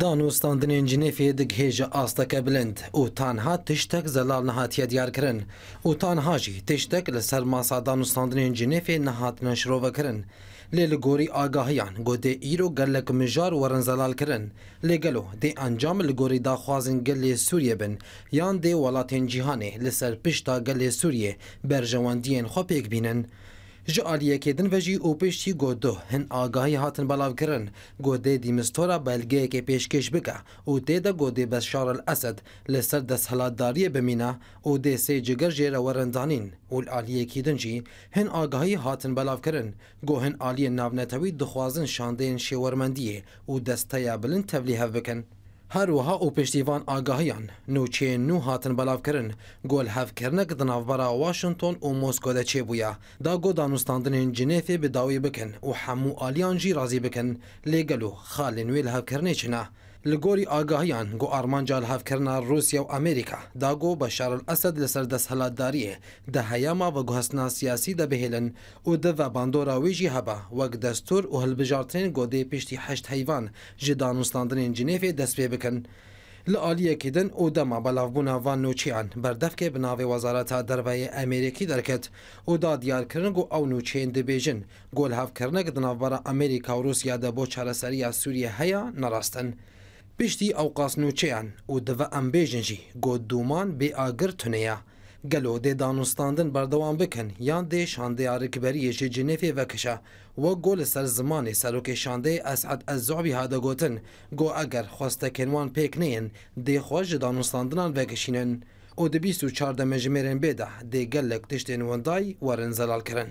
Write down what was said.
Dan û standinên cinêfê digihêje asteke bilind û tanha tiştek zelal nehatiye diyarkirin û tanha jî tiştek li ser masa dan û standinên cinêfê nehatine şirovekirin. Lê li gorî agahiyan ku dê îro gelek mijar werin zelalkirin, lê gelo dê encam li gorî daxwazên gelê Sûriyê bin yan dê welatên cîhanê li ser pişta gelê Sûriyê berjewendiyên xwe pêk bînin? Ji aliyekê din ve jî û piştî ku du hin agahî hatin belavkirin ku dê di Mistora belgeyekê pêşkêş bike û tê de ku dê Beşar El Esed li ser desthilatdariyê bimîne û dê sê ciger jê re werin danîn û li aliyekî din jî hin agahî hatin belavkirin ku hin aliyên navnetewî dixwazin şandeyên şêwermendiyê û desteya bilind tevlî hev bikin. Her wiha û piştî van agahiyan, nûçeyên nû hatin belavkirin ku li hevkirnek di navbera Washington û Moskow de çêbûye, da ku danûstandinên Cinêfê bi dawî bikin û hemû aliyan jî razî bikin, lê gelo xalên wê li hevkirinê çi ne? Li gorî agahiyan ku armanca li hevkirina Rûsya û Amerîka, da ku Beşar El Esed li ser desthilatdariyê di heyama veguhestina siyasî de bihêlin û di vebandora wê jî hebe wek destûr û hilbijartinên ku dê piştî heşt heyvan ji danûstandinên Cinêfê dest pê bikin. Li aliyekî din û dema belavbûna van nûçeyan, berdevkê bi navê Wezareta Derveyê Emêrikî derket û da diyarkirin ku ew nûçeyên dibêjin ku lihevkirinek di navbera Amerîka û Rûsya de bo çareseriya Sûriyê heye ne rast in. Piştî ewqas nûçeyan û dive em bêjin jî got dûman bê agir tune ye. Gelo dê danûstandin berdewam bikin yan dê şandeya rikberiyê ji Cinêfê vekişe Wek ku li ser zimanê serokê şandê Es'ed El-Zu'bi hate gotin ku eger xwestekên wan pêk neyên dê xwe ji danûstandinan vekişînin û di bîst û çar demejimêrên bêdeh dê gelek tiştên windayî werin zelalkirin.